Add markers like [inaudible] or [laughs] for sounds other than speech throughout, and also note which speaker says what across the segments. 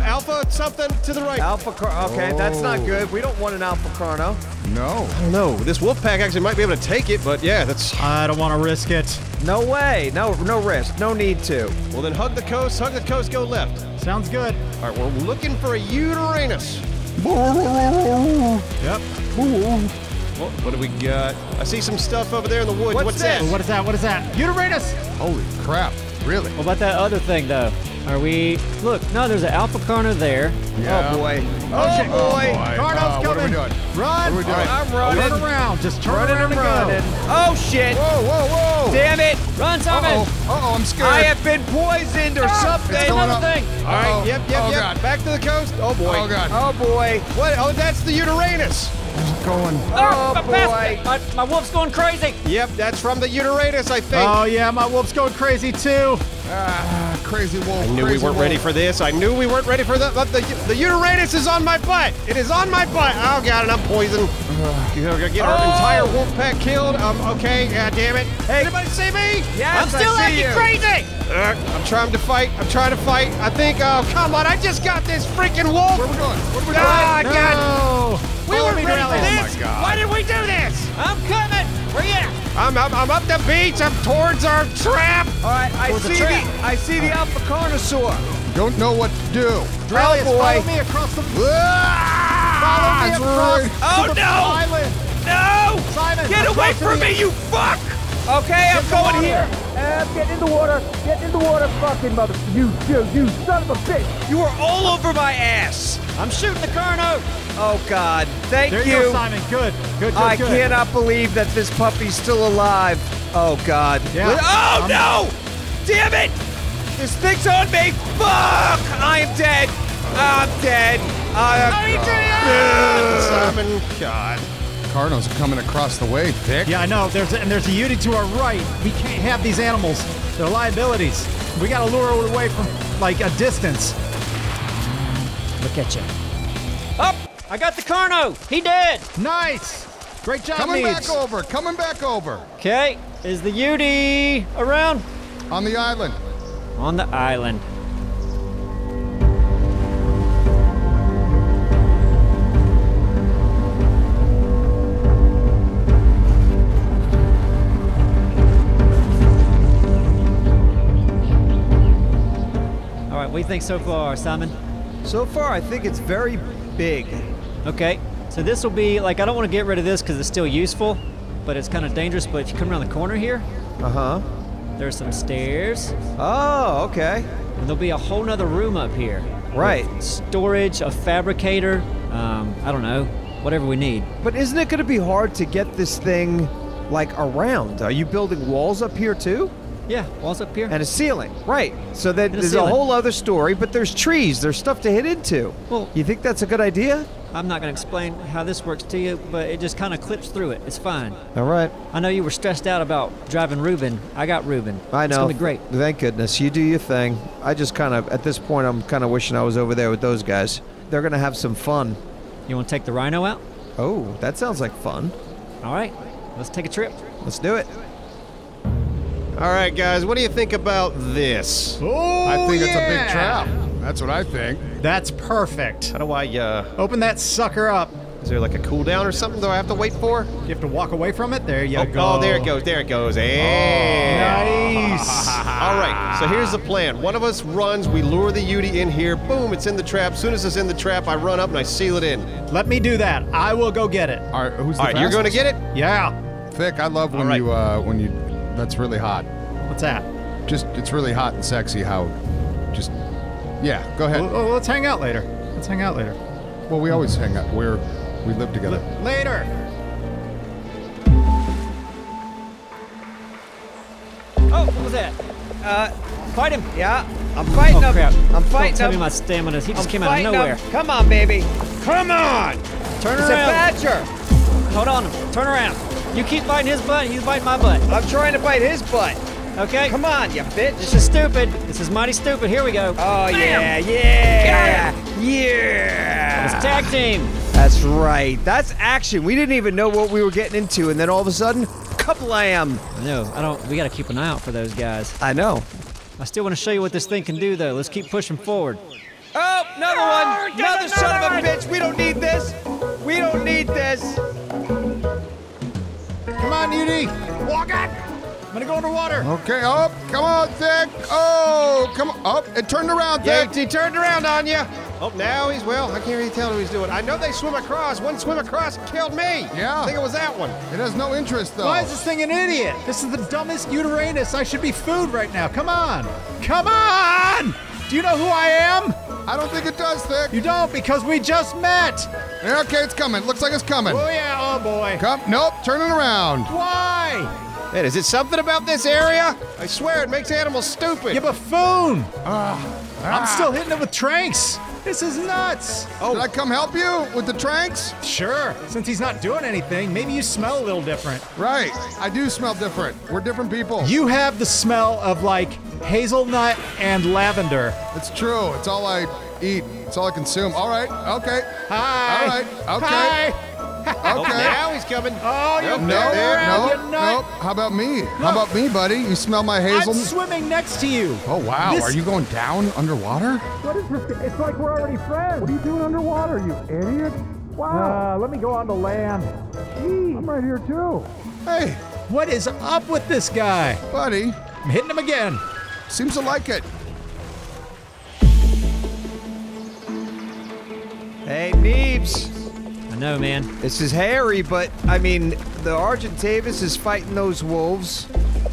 Speaker 1: Alpha something to the right.
Speaker 2: Alpha Car. Okay, that's not oh. good. We don't want an Alpha Carno.
Speaker 3: No.
Speaker 1: I don't know. This wolf pack actually might be able to take it, but yeah, that's.
Speaker 4: I don't want to risk it.
Speaker 2: No way. No, no risk. No need to.
Speaker 1: Well, then hug the coast, hug the coast, go left.
Speaker 4: Sounds good.
Speaker 1: All right, we're looking for a Uranus. [laughs]
Speaker 4: Yep.
Speaker 1: Well, what do we got? I see some stuff over there in the woods.
Speaker 2: What's
Speaker 1: What's,
Speaker 2: this?
Speaker 1: that?
Speaker 4: What is that? What is that? Uranus!
Speaker 3: Holy crap. Really?
Speaker 5: What about that other thing, though? Are we. Look, no, there's an Alpha Carno there.
Speaker 3: Yeah.
Speaker 2: Oh boy.
Speaker 4: Oh,
Speaker 2: Oh
Speaker 4: shit.
Speaker 2: boy.
Speaker 4: Carno's
Speaker 3: Uh, what are we
Speaker 4: coming.
Speaker 3: doing?
Speaker 4: Run!
Speaker 3: What are we doing?
Speaker 2: I'm running.
Speaker 4: Turn around. Just turn
Speaker 2: Running
Speaker 4: around
Speaker 2: and running. Oh shit.
Speaker 3: Whoa, whoa, whoa.
Speaker 2: Damn it.
Speaker 5: Run, Simon!
Speaker 3: Uh-oh. Uh-oh, I'm scared.
Speaker 2: I have been poisoned or something.
Speaker 3: It's
Speaker 5: Another
Speaker 3: up.
Speaker 5: thing.
Speaker 1: All right,
Speaker 3: Uh-oh.
Speaker 1: yep, yep,
Speaker 3: oh,
Speaker 1: yep.
Speaker 3: God.
Speaker 1: Back to the coast. Oh boy.
Speaker 3: Oh, God.
Speaker 2: Oh boy.
Speaker 1: What? Oh, that's the Uranus.
Speaker 3: going.
Speaker 2: Oh,
Speaker 5: I passed
Speaker 2: boy.
Speaker 5: My, my wolf's going crazy.
Speaker 1: Yep, that's from the Uranus, I think.
Speaker 4: Oh, yeah, my wolf's going crazy too.
Speaker 3: Ah, crazy wolf.
Speaker 1: I knew we weren't
Speaker 3: wolf.
Speaker 1: ready for this. I knew we weren't ready for that. But the, the Uranus is on my butt. It is on my butt. Oh god, and I'm poisoned. [sighs] You're gonna get our
Speaker 2: Oh.
Speaker 1: entire wolf pack killed. Um, okay, god damn it.
Speaker 2: Hey.
Speaker 1: anybody see me?
Speaker 2: Yes,
Speaker 5: I'm still
Speaker 2: I
Speaker 5: acting crazy.
Speaker 1: Uh, I'm trying to fight. I'm trying to fight. I think. Oh come on! I just got this freaking wolf.
Speaker 3: Where we going? What are we
Speaker 1: Ah,
Speaker 3: doing?
Speaker 1: god. We
Speaker 4: Follow
Speaker 1: weren't ready for.
Speaker 3: Oh,
Speaker 1: this.
Speaker 3: my God.
Speaker 1: Why did we do this?
Speaker 5: I'm coming. Where you at?
Speaker 1: I'm, I'm, I'm up the beach. I'm towards our trap.
Speaker 2: All right, I
Speaker 5: Towards
Speaker 2: see the,
Speaker 5: trap.
Speaker 2: I see the Alpha Carnosaur.
Speaker 3: Don't know what to do.
Speaker 4: Elliot,
Speaker 2: boy.
Speaker 4: follow me across the
Speaker 3: Ah,
Speaker 4: follow me
Speaker 3: it's
Speaker 4: across
Speaker 3: rude.
Speaker 2: Oh, no!
Speaker 4: island.
Speaker 2: No!
Speaker 4: Simon,
Speaker 2: Get away from me, you fuck! Okay, I'm going
Speaker 4: water.
Speaker 2: here.
Speaker 6: Uh, get in the water. Get in the water, fucking mother. You, you, you son of a bitch.
Speaker 2: You are all over my ass.
Speaker 5: I'm shooting the Carno.
Speaker 2: Oh God, thank
Speaker 4: There you, go, Simon. Good, good, good,
Speaker 2: I
Speaker 4: good.
Speaker 2: cannot believe that this puppy's still alive. Oh God.
Speaker 4: Yeah.
Speaker 2: Oh
Speaker 4: I'm-
Speaker 2: no! Damn it! This thing's on me. Fuck! I am dead. I'm dead. I am.
Speaker 1: Simon, God.
Speaker 3: Cardinals are coming across the way, Dick.
Speaker 4: Yeah, I know. There's a, and there's a Yuty to our right. We can't have these animals. They're liabilities. We gotta lure it away from like a distance.
Speaker 5: Look at you. Up! I got the Carno. He did.
Speaker 4: Nice. Great job,
Speaker 3: Coming
Speaker 4: Neebs.
Speaker 3: back over. Coming back over.
Speaker 5: Okay. Is the UD around?
Speaker 3: On the island.
Speaker 5: On the island. Think so far, Simon?
Speaker 2: So far, I think it's very big.
Speaker 5: Okay, so this will be like I don't want to get rid of this because it's still useful, but it's kind of dangerous. But if you come around the corner here,
Speaker 2: Uh huh.
Speaker 5: there's some stairs,
Speaker 2: Oh, okay.
Speaker 5: and there'll be a whole nother room up here.
Speaker 2: Right.
Speaker 5: Storage, a fabricator, um, I don't know, whatever we need.
Speaker 2: But isn't it going to be hard to get this thing like around? Are you building walls up here too?
Speaker 5: Yeah, walls up here.
Speaker 2: And a ceiling, right? So that there's a whole other story. But there's trees. There's stuff to hit into.
Speaker 5: Well-
Speaker 2: you think that's a good idea?
Speaker 5: I'm not going to explain how this works to you, but it just kind of clips through it. It's fine.
Speaker 2: All right.
Speaker 5: I know you were stressed out about driving Ruben. I got Ruben.
Speaker 2: I know.
Speaker 5: It's going to be great.
Speaker 2: Thank goodness. You do your thing. I just kind of, at this point, I'm kind of wishing I was over there with those guys. They're going to have some fun.
Speaker 5: You want to take the rhino out?
Speaker 2: Oh, that sounds like fun.
Speaker 5: All right, let's take a trip.
Speaker 2: Let's do it.
Speaker 1: All right, guys, what do you think about this?
Speaker 4: Oh,
Speaker 3: I think it's a big trap. That's what I think.
Speaker 4: That's perfect.
Speaker 1: How do I, uh,
Speaker 4: Open that sucker up.
Speaker 1: is there like a cooldown or something do I have to wait for?
Speaker 4: You have to walk away from it. There you
Speaker 1: oh,
Speaker 4: go.
Speaker 1: oh, there it goes, there it goes. Yeah.
Speaker 4: Nice. [laughs]
Speaker 1: All right, so here's the plan. One of us runs, we lure the Yuty in here, boom, it's in the trap. Soon as it's in the trap, I run up and I seal it in.
Speaker 4: Let me do that. I will go get it.
Speaker 3: All right, who's the
Speaker 1: All right, you're going to get it?
Speaker 4: Yeah.
Speaker 3: Thick. I love when
Speaker 1: All right.
Speaker 3: you uh, when you. That's really hot.
Speaker 4: What's that?
Speaker 3: Just it's really hot and sexy how. Just. Yeah. Go ahead.
Speaker 4: Well, well, let's hang out later. Let's hang out later.
Speaker 3: Well, we always hang out. We're we live together.
Speaker 4: Later.
Speaker 5: Oh, what was that?
Speaker 2: Uh,
Speaker 5: Fight him.
Speaker 2: yeah, I'm fighting
Speaker 5: Oh,
Speaker 2: him.
Speaker 5: crap.
Speaker 2: I'm
Speaker 5: Don't
Speaker 2: fighting
Speaker 5: tell me my stamina. He just
Speaker 2: I'm
Speaker 5: came out of nowhere.
Speaker 2: him. Come on, baby. Come on.
Speaker 5: Turn
Speaker 2: It's a badger.
Speaker 5: Hold on. Turn around. You keep biting his butt, he's biting my butt.
Speaker 2: I'm trying to bite his butt.
Speaker 5: Okay?
Speaker 2: Come on, you bitch.
Speaker 5: This is stupid. This is mighty stupid. Here we go.
Speaker 2: Oh
Speaker 5: Bam!
Speaker 2: yeah, yeah,
Speaker 5: It's tag team.
Speaker 2: That's right. That's action. We didn't even know what we were getting into, and then all of a sudden, kablam!
Speaker 5: No, I don't. We got to keep an eye out for those guys.
Speaker 2: I know.
Speaker 5: I still want to show you what this thing can do, though. Let's keep pushing forward.
Speaker 2: Oh, Another one. Another son of a bitch. We don't need this. We don't need this.
Speaker 3: Come on, Yuty.
Speaker 4: Walk it! I'm gonna go underwater.
Speaker 3: Okay, up. Come on, Thick. Oh, come on. Up. It turned around,
Speaker 1: Yeah, he turned around on you. Oh, now he's well. I can't really tell what he's doing. I know they swim across. One swim across and killed me.
Speaker 3: Yeah.
Speaker 1: I think it was that one.
Speaker 3: It has no interest, though.
Speaker 4: Why is this thing an idiot? This is the dumbest Uteranus. I should be food right now. Come on. Come on! Do you know who I am?
Speaker 3: I don't think it does, Thick.
Speaker 4: You don't because we just met.
Speaker 3: Okay, it's coming. Looks like it's coming.
Speaker 4: Oh yeah, oh boy.
Speaker 3: Come. Nope. Turning around.
Speaker 4: Why?
Speaker 1: Man, is it something about this area? I swear it makes animals stupid.
Speaker 4: You buffoon. Ah. I'm still hitting it with tranks. This is nuts.
Speaker 3: Oh, did I come help you with the tranks?
Speaker 4: Sure. Since he's not doing anything, maybe you smell a little different.
Speaker 3: Right. I do smell different. We're different people.
Speaker 4: You have the smell of like hazelnut and lavender.
Speaker 3: It's true. It's all I eat. It's all I consume. All right. Okay.
Speaker 4: Hi.
Speaker 3: All right. Okay.
Speaker 4: Hi.
Speaker 1: Oh, [laughs]
Speaker 3: Okay.
Speaker 1: now he's coming.
Speaker 4: Oh, you're
Speaker 1: Nope,
Speaker 3: No,
Speaker 1: there, there.
Speaker 4: around,
Speaker 3: no,
Speaker 4: you
Speaker 3: no. How about me? How about me, buddy? You smell my
Speaker 4: I'm
Speaker 3: hazel?
Speaker 4: swimming next to you.
Speaker 3: Oh wow!
Speaker 4: This-
Speaker 3: Are you going down underwater?
Speaker 6: What is this? It's like we're already friends. What are you doing underwater, you idiot? Wow. Uh, let me go on the land. Gee, I'm right here too.
Speaker 3: Hey,
Speaker 4: What is up with this guy?
Speaker 3: buddy.
Speaker 4: I'm hitting him again.
Speaker 3: Seems to like it.
Speaker 2: Hey, Neebs.
Speaker 5: I know, man.
Speaker 2: This is hairy, but I mean, the Argentavis is fighting those wolves.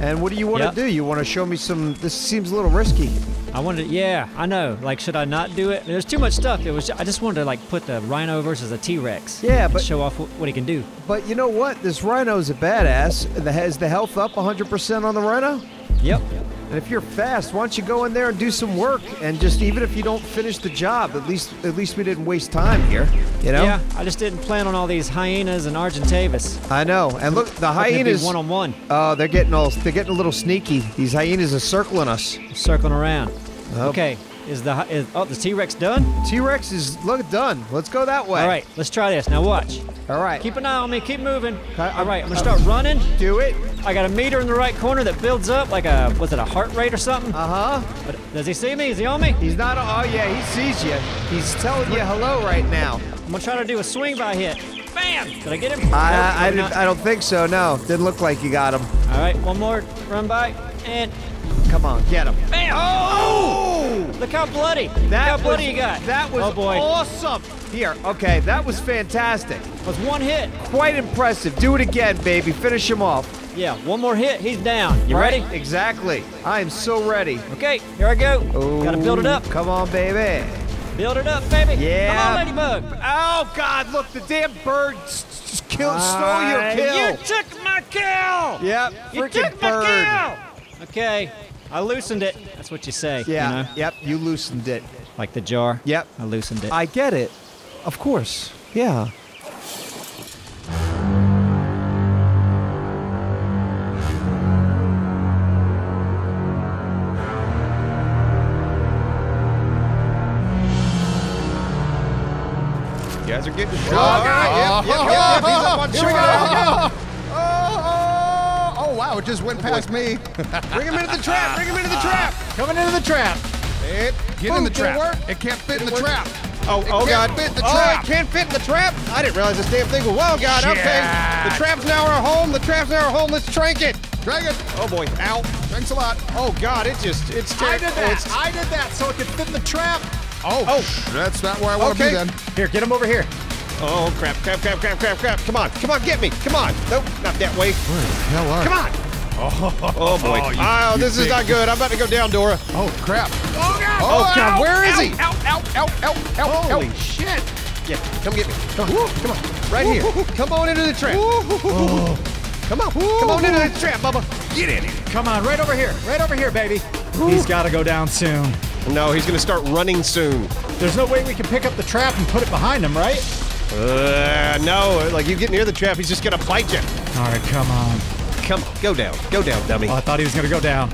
Speaker 2: And what do you want to
Speaker 5: Yep.
Speaker 2: do? You want to show me some? This seems a little risky.
Speaker 5: I wanted, yeah, I know. Like, should I not do it? There's too much stuff. It was, I just wanted to like put the rhino versus a T-Rex.
Speaker 2: Yeah, but-
Speaker 5: show off what, he can do.
Speaker 2: But you know what? This rhino's a badass. The, has the health up 100% on the rhino?
Speaker 5: Yep.
Speaker 2: And if you're fast, why don't you go in there and do some work? And just even if you don't finish the job, at least at least we didn't waste time here. You know?
Speaker 5: Yeah, I just didn't plan on all these hyenas and Argentavis.
Speaker 2: I know. And look, the hyenas.
Speaker 5: one on one,
Speaker 2: Oh, they're getting all they're getting a little sneaky. These hyenas are circling us.
Speaker 5: circling around.
Speaker 2: Oh.
Speaker 5: Okay, is the is, oh the T-Rex done?
Speaker 2: T-Rex is look done. Let's go that way.
Speaker 5: All right, let's try this. Now watch.
Speaker 2: All right.
Speaker 5: Keep an eye on me. Keep moving. All right, I'm gonna start running.
Speaker 2: do it.
Speaker 5: I got a meter in the right corner that builds up like a was it a heart rate or something?
Speaker 2: Uh huh.
Speaker 5: But does he see me? Is he on me?
Speaker 2: He's not. Oh yeah, he sees you. He's telling you hello right now.
Speaker 5: I'm gonna try to do a swing by hit. Bam! Did I get him?
Speaker 2: I I, I, didn't. I don't think so. No, didn't look like you got him.
Speaker 5: All right, one more run by, and
Speaker 2: Come on, get him.
Speaker 5: bam!
Speaker 2: Oh!
Speaker 5: Look how bloody!
Speaker 2: That
Speaker 5: how
Speaker 2: was,
Speaker 5: bloody you got.
Speaker 2: That was
Speaker 5: oh boy.
Speaker 2: awesome. Here, okay, that was fantastic.
Speaker 5: That was one hit.
Speaker 2: Quite impressive. Do it again, baby. Finish him off.
Speaker 5: Yeah, one more hit. He's down. You
Speaker 2: Right?
Speaker 5: ready?
Speaker 2: Exactly. I am so ready.
Speaker 5: Okay, here I go. Gotta build it up.
Speaker 2: Come on, baby.
Speaker 5: Build it up, baby.
Speaker 2: Yeah.
Speaker 5: Come on, ladybug.
Speaker 2: Oh God! Look, the damn bird killed, stole your kill.
Speaker 5: You took my kill.
Speaker 2: Yep,
Speaker 5: You took
Speaker 2: bird.
Speaker 5: my kill. Okay, I loosened it. That's what you say.
Speaker 2: Yeah.
Speaker 5: You know?
Speaker 2: Yep. You loosened it.
Speaker 5: Like the jar.
Speaker 2: Yep.
Speaker 5: I loosened it.
Speaker 2: I get it. Of course. Yeah.
Speaker 1: You guys are getting
Speaker 3: Oh,
Speaker 1: shot. Yep, yep, yep, yep. Oh, He's up on
Speaker 3: Here we go. Oh, oh, oh, wow! It just went past me.
Speaker 1: Bring him into the trap. Bring him into the ah. trap.
Speaker 4: Coming into the trap.
Speaker 1: It,
Speaker 3: Get in the
Speaker 1: Boom, it
Speaker 3: trap.
Speaker 1: work?
Speaker 3: It can't fit in the
Speaker 1: work?
Speaker 3: trap.
Speaker 1: Oh,
Speaker 3: It
Speaker 1: oh
Speaker 3: can't
Speaker 1: God!
Speaker 3: fit the
Speaker 1: oh,
Speaker 3: trap.
Speaker 1: it can't fit in the trap. I didn't realize this damn thing. Oh God! Okay,
Speaker 3: Shit.
Speaker 1: the trap's now our home. The trap's now our home. Let's trank it.
Speaker 3: Drag it.
Speaker 1: Oh boy! Ow!
Speaker 3: Thanks a lot.
Speaker 1: Oh God! It just it's
Speaker 4: I did
Speaker 1: oh,
Speaker 4: that.
Speaker 1: it's-
Speaker 4: I did that so it could fit in the trap.
Speaker 3: Oh,
Speaker 1: Oh.
Speaker 3: that's not where I want to
Speaker 1: Okay.
Speaker 3: be then.
Speaker 4: Here, get him over here.
Speaker 1: Oh crap! Crap! Crap! Crap! Crap! Crap! Come on! Come on! Get me! Come on! Nope! Not that way!
Speaker 3: Where the Hell are
Speaker 1: Come on! Oh, boy!
Speaker 3: Oh, you-
Speaker 1: oh,
Speaker 3: you
Speaker 1: this is not good. I'm about to go down, Dora.
Speaker 3: Oh crap! Oh god!
Speaker 1: Oh, God, where is he?
Speaker 3: Ow! Ow! Ow! Ow! Ow!
Speaker 1: Holy
Speaker 3: ow.
Speaker 1: shit! Yeah, come get me. Come on, come on. Right here. Come on into the trap. Come on, come on into the trap, Bubba. Get in here.
Speaker 4: Come on, right over here. Right over here, baby. He's got to go down soon.
Speaker 1: No, he's gonna start running soon.
Speaker 4: There's no way we can pick up the trap and put it behind him, right?
Speaker 1: Uh, no, like you get near the trap, he's just gonna bite you.
Speaker 4: All right, come on.
Speaker 1: Come, on, go down, go down, dummy.
Speaker 4: Oh, I thought he was going to go down.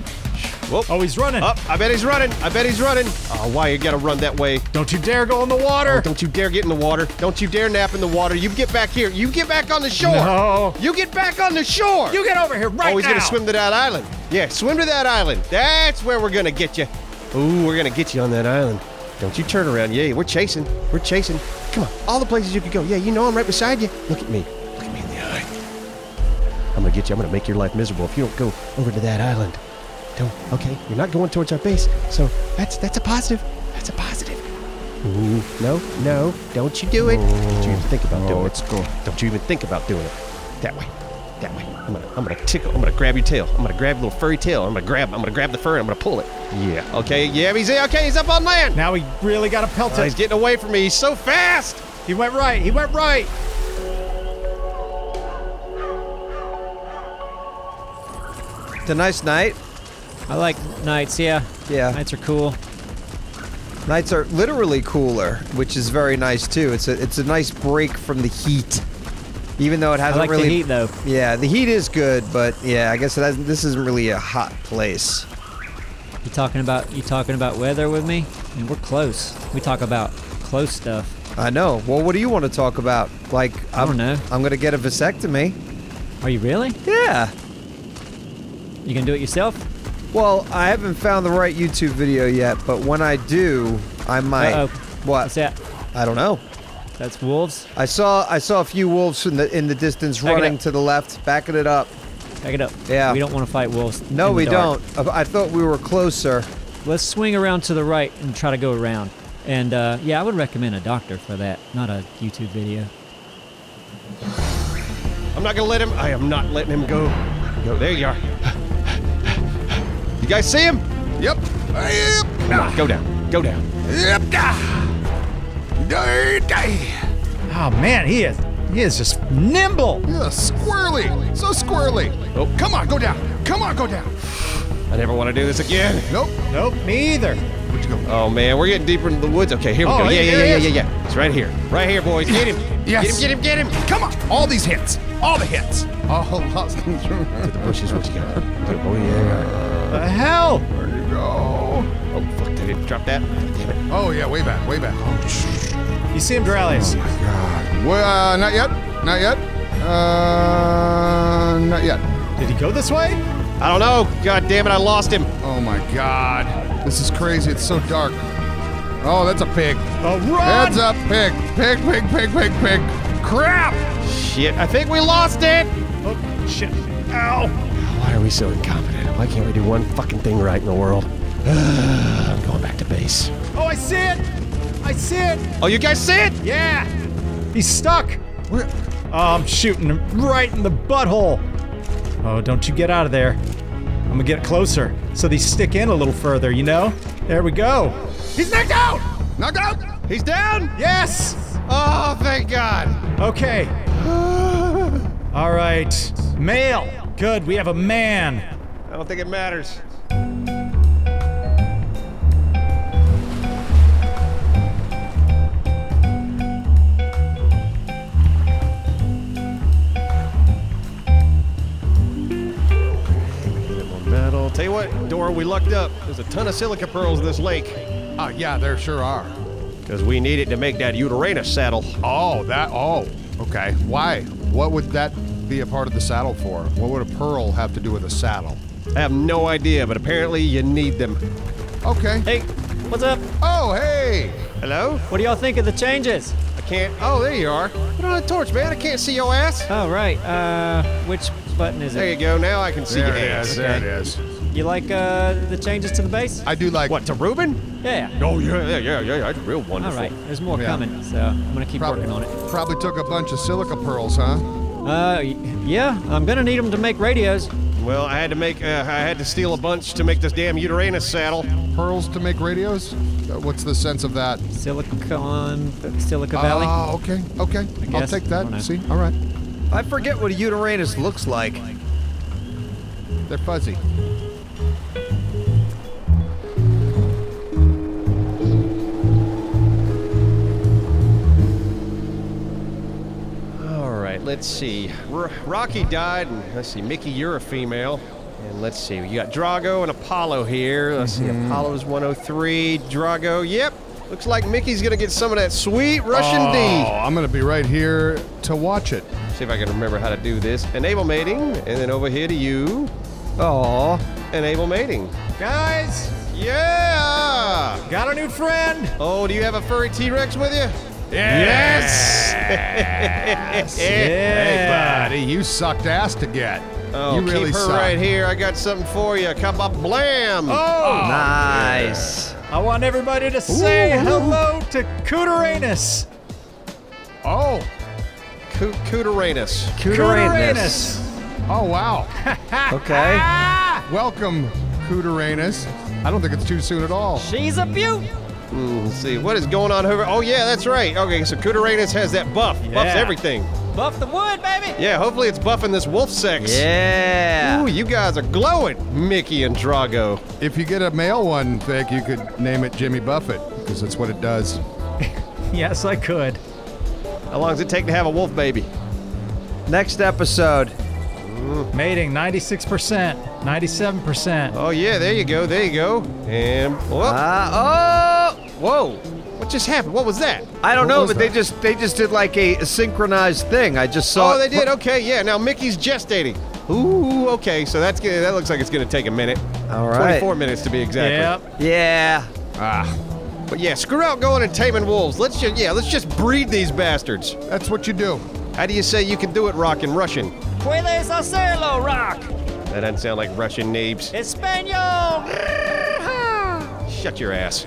Speaker 1: Whoop.
Speaker 4: Oh, he's running.
Speaker 1: Up, I bet he's running. I bet he's running. Oh, why you gotta run that way?
Speaker 4: Don't you dare go in the water.
Speaker 1: Oh, don't you dare get in the water. Don't you dare nap in the water. You get back here. You get back on the shore.
Speaker 4: No.
Speaker 1: You get back on the shore.
Speaker 4: You get over here right now.
Speaker 1: oh, he's
Speaker 4: now.
Speaker 1: gonna swim to that island. Yeah, swim to that island. That's where we're gonna get you. Ooh, we're gonna get you on that island. Don't you turn around. Yeah, we're chasing. We're chasing. Come on. All the places you could go. Yeah, you know I'm right beside you. Look at me. I'm gonna get you. I'm gonna make your life miserable if you don't go over to that island. Don't. Okay, you're not going towards our base, so that's that's a positive. That's a positive. Ooh, no, no, don't you do it. Don't you even think about
Speaker 3: Oh,
Speaker 1: doing
Speaker 3: let's
Speaker 1: it.
Speaker 3: go.
Speaker 1: Don't you even think about doing it. That way. That way. I'm gonna I'm gonna tickle. I'm gonna grab your tail. I'm gonna grab your little furry tail. I'm gonna grab I'm gonna grab the fur and I'm gonna pull it. Yeah. Okay. Yeah, he's okay. He's up on land.
Speaker 4: Now we really got to pelt
Speaker 1: Oh, he's getting away from me. He's so fast.
Speaker 4: He went right. He went right.
Speaker 2: It's a nice night.
Speaker 5: I like nights. Yeah.
Speaker 2: Yeah.
Speaker 5: Nights are cool.
Speaker 2: Nights are literally cooler, which is very nice too. It's a it's a nice break from the heat. Even though it hasn't
Speaker 5: like
Speaker 2: really
Speaker 5: the heat though.
Speaker 2: Yeah, the heat is good, but yeah, I guess it hasn't, this isn't really a hot place.
Speaker 5: You talking about you talking about weather with me? I mean, we're close. We talk about close stuff.
Speaker 2: I know. Well, what do you want to talk about? Like,
Speaker 5: I
Speaker 2: I'm,
Speaker 5: don't know.
Speaker 2: I'm gonna get a vasectomy.
Speaker 5: Are you really?
Speaker 2: Yeah.
Speaker 5: You gonna do it yourself?
Speaker 2: Well, I haven't found the right YouTube video yet, but when I do, I might.
Speaker 5: Uh-oh.
Speaker 2: What?
Speaker 5: What's that?
Speaker 2: I don't know.
Speaker 5: That's wolves.
Speaker 2: I saw I saw a few wolves in the in the distance
Speaker 5: Back
Speaker 2: running to the left, backing it up.
Speaker 5: Back it up.
Speaker 2: Yeah.
Speaker 5: We don't want to fight wolves.
Speaker 2: No,
Speaker 5: in the
Speaker 2: we
Speaker 5: dark.
Speaker 2: don't. I I thought we were closer.
Speaker 5: Let's swing around to the right and try to go around. And uh, yeah, I would recommend a doctor for that, not a YouTube video.
Speaker 1: I'm not gonna let him. I am not letting him go. Go. There you are. You guys see him?
Speaker 3: Yep. Yep.
Speaker 1: Go down. Go down.
Speaker 3: Yep.
Speaker 4: Oh man, he is. He is just nimble.
Speaker 3: Yeah, squirrely. So squirrely.
Speaker 1: Oh.
Speaker 3: Come on, go down. Come on, go down.
Speaker 1: I never want to do this again.
Speaker 3: Nope.
Speaker 4: Nope, me either.
Speaker 3: Where'd you go?
Speaker 1: Oh man, we're getting deeper into the woods. Okay, here we
Speaker 3: Oh,
Speaker 1: go. Yeah, yeah, yeah, yeah, yeah, yeah. It's right here. Right here, boys. Get him.
Speaker 3: Yes.
Speaker 1: Get him. Get him. Get him.
Speaker 3: Come on. All these hits. All the hits. All lost
Speaker 1: To [laughs] the bushes. What you got? Oh yeah.
Speaker 4: The hell?
Speaker 3: Where'd you go?
Speaker 1: Oh fuck! Did it drop that? Damn it.
Speaker 3: Oh, yeah, way back, way back. Oh, shh.
Speaker 4: You see him, Doraleous?
Speaker 3: God. Well, uh, not yet. Not yet. Uh, not yet.
Speaker 4: Did he go this way?
Speaker 1: I don't know. God damn it! I lost him.
Speaker 3: Oh my God. This is crazy. It's so dark. Oh, that's a pig.
Speaker 4: Oh, run!
Speaker 3: Heads up, pig. Pig, pig, pig, pig, pig. Crap!
Speaker 1: Shit! I think we lost it.
Speaker 4: Oh, shit. Ow.
Speaker 1: Why are we so incompetent? Why can't we do one fucking thing right in the world? [sighs] I'm going back to base.
Speaker 4: Oh, I see it. I see it.
Speaker 1: Oh, you guys see it?
Speaker 4: Yeah. He's stuck.
Speaker 3: Where?
Speaker 4: Oh, I'm shooting him right in the butthole. Oh, don't you get out of there. I'm gonna get closer so these stick in a little further, you know? There we go. He's knocked out!
Speaker 3: Knocked out!
Speaker 1: He's down.
Speaker 4: Yes!
Speaker 1: Oh, thank God.
Speaker 4: Okay. [sighs] All right. Male. Good, we have a man.
Speaker 1: I don't think it matters. Metal. Tell you what, Dora, we lucked up. There's a ton of silica pearls in this lake.
Speaker 3: Oh, yeah, there sure are.
Speaker 1: Because we need it to make that Uranus saddle.
Speaker 3: Oh, that. Oh, okay. Why? What would that be a part of the saddle for? What would a pearl have to do with a saddle?
Speaker 1: I have no idea, but apparently you need them.
Speaker 3: Okay.
Speaker 5: Hey, what's up?
Speaker 3: Oh, hey!
Speaker 1: Hello?
Speaker 5: What do y'all think of the changes?
Speaker 1: I can't. Oh, there you are. Put on a torch, man. I can't see your ass.
Speaker 5: Oh, right. Uh, which button is it?
Speaker 1: There you go. Now I can see
Speaker 3: There
Speaker 1: your
Speaker 3: it
Speaker 1: ass.
Speaker 3: is. There it
Speaker 5: Okay.
Speaker 3: is.
Speaker 5: You like uh, the changes to the base?
Speaker 3: I do like.
Speaker 1: What, to Ruben?
Speaker 5: Yeah.
Speaker 1: Oh, yeah, yeah, yeah, yeah. That's real
Speaker 5: All
Speaker 1: wonderful.
Speaker 5: right. There's more
Speaker 3: Yeah.
Speaker 5: coming, so I'm gonna keep
Speaker 3: Prob-
Speaker 5: working on it.
Speaker 3: Probably took a bunch of silica pearls, huh?
Speaker 5: Uh, yeah. I'm gonna need them to make radios.
Speaker 1: Well, I had to make, uh, I had to steal a bunch to make this damn Uranus saddle.
Speaker 3: Pearls to make radios? Uh, What's the sense of that?
Speaker 5: Silicon, Silica Valley.
Speaker 3: Oh, okay, okay. I'll
Speaker 5: guess.
Speaker 3: take
Speaker 5: I
Speaker 3: that. See, all right.
Speaker 2: I forget what a Uranus looks like.
Speaker 3: They're fuzzy.
Speaker 1: Let's see. R- Rocky died, and let's see. Mickey, you're a female. And let's see. You got Drago and Apollo here. Let's see. Mm-hmm. Apollo's 103. Drago, yep. Looks like Mickey's gonna get some of that sweet Russian
Speaker 3: oh,
Speaker 1: D.
Speaker 3: I'm gonna be right here to watch it.
Speaker 1: See if I can remember how to do this. Enable mating, and then over here to you.
Speaker 2: Oh,
Speaker 1: Enable mating.
Speaker 4: Guys,
Speaker 1: Yeah!
Speaker 4: Got a new friend.
Speaker 1: Oh, do you have a furry T-Rex with you?
Speaker 3: Yes. [laughs] Hey,
Speaker 4: Yeah.
Speaker 3: buddy, you sucked ass to get.
Speaker 1: Oh,
Speaker 3: you really
Speaker 1: keep her
Speaker 3: suck.
Speaker 1: right here. I got something for you. Come up, blam.
Speaker 4: Oh, oh
Speaker 2: Nice.
Speaker 4: I want everybody to say hello to Cooteranus.
Speaker 3: Oh,
Speaker 1: Co- Cooteranus.
Speaker 2: Cooteranus.
Speaker 3: oh wow. [laughs]
Speaker 2: Okay.
Speaker 3: Welcome, Cooteranus. I don't think it's too soon at all.
Speaker 5: She's a beaut.
Speaker 1: Hmm, Let's see what is going on over. Oh yeah, that's right. Okay, so Cooteranus has that buff. Buffs everything.
Speaker 5: Buff the wood, baby.
Speaker 1: Yeah, hopefully it's buffing this wolf sex.
Speaker 2: Yeah.
Speaker 1: Ooh, you guys are glowing, Mickey and Drago.
Speaker 3: If you get a male one, Vic, you could name it Jimmy Buffett because that's what it does. [laughs]
Speaker 4: Yes, I could.
Speaker 1: How long does it take to have a wolf baby?
Speaker 2: Next episode.
Speaker 4: Mating 96%, 97%.
Speaker 1: Oh yeah, there you go, there you go. And whoa,
Speaker 2: Uh, oh.
Speaker 1: Whoa, what just happened? What was that?
Speaker 2: I don't
Speaker 3: What
Speaker 2: know,
Speaker 3: was
Speaker 2: but they just they just did like a synchronized thing. I just saw.
Speaker 1: Oh, they did. Okay, yeah. Now Mickey's gestating. Ooh, okay. So that's gonna, that looks like it's gonna take a minute.
Speaker 2: All right.
Speaker 1: 24 minutes to be exact.
Speaker 4: Yep.
Speaker 2: Yeah.
Speaker 3: Ah,
Speaker 1: But yeah, screw out going and taming wolves. Let's just yeah, let's just breed these bastards.
Speaker 3: that's what you do.
Speaker 1: How do you say you can do it, Rock in Russian?
Speaker 5: Puedes hacerlo, Rock.
Speaker 1: That doesn't sound like Russian names.
Speaker 5: Espanol.
Speaker 4: Shut your ass.